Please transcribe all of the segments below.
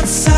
not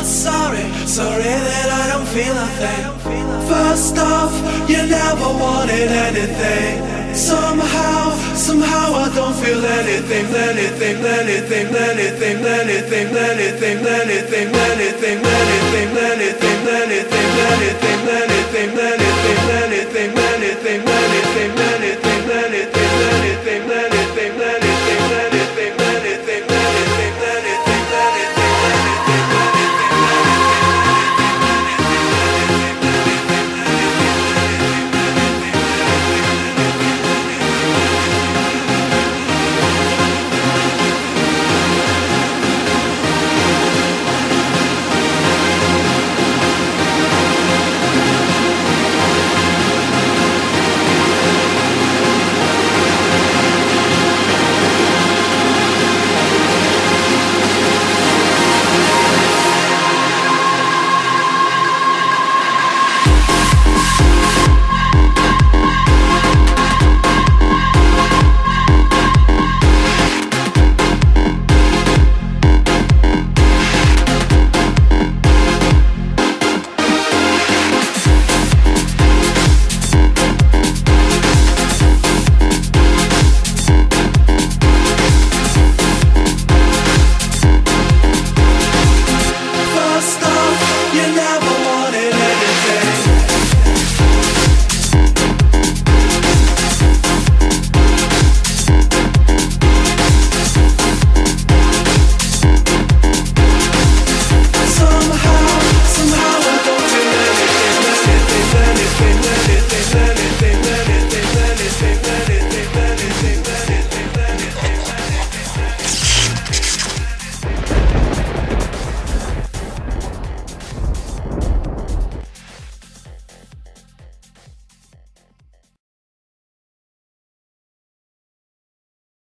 not sorry, sorry that I don't feel a thing. First off, you never wanted anything. Somehow, somehow I don't feel anything, anything, anything, anything, anything, anything, anything, anything, anything, anything, anything, anything, anything, anything, anything, anything, anything.